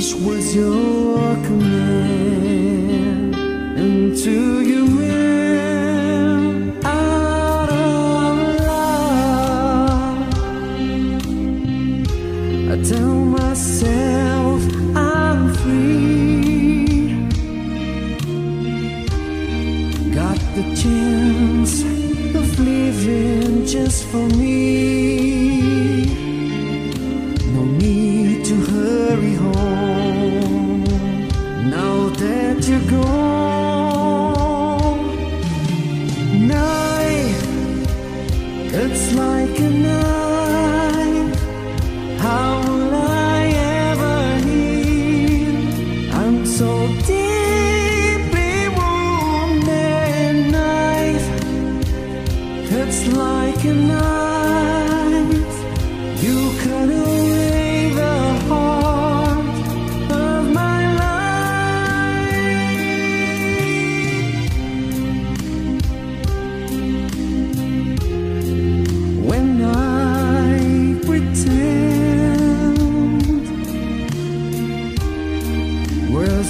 is your command, and you will out of love. I tell myself I'm free. Got the chance of living just for me. It's like a knife.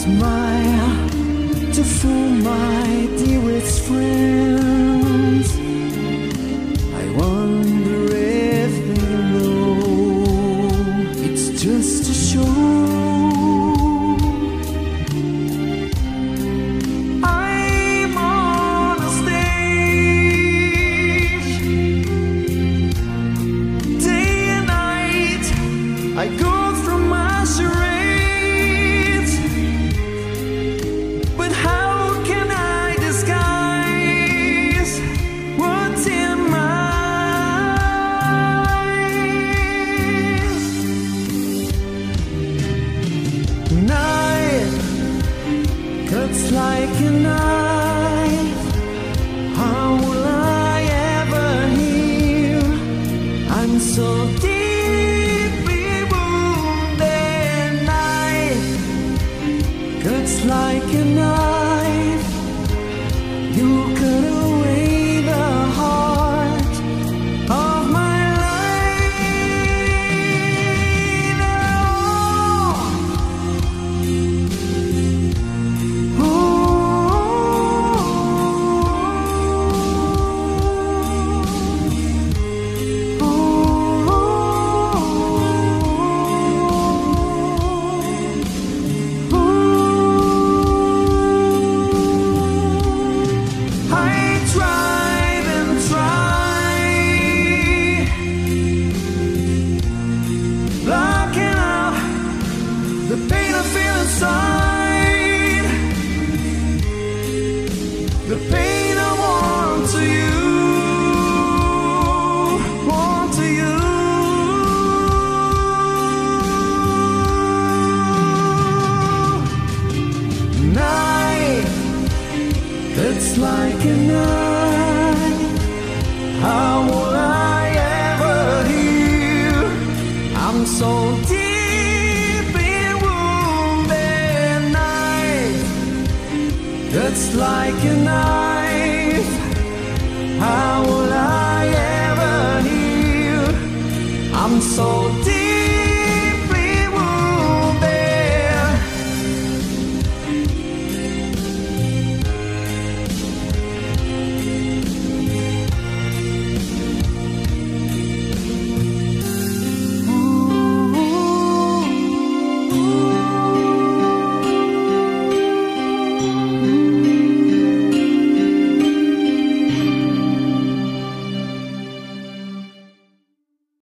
Smile to fool my dearest friends. I wonder if they know it's just a show. I'm on a stage day and night. I go through my charades, Night cuts like a knife. How will I ever heal? I'm so deeply It's like a knife. How will I ever heal? I'm so deep.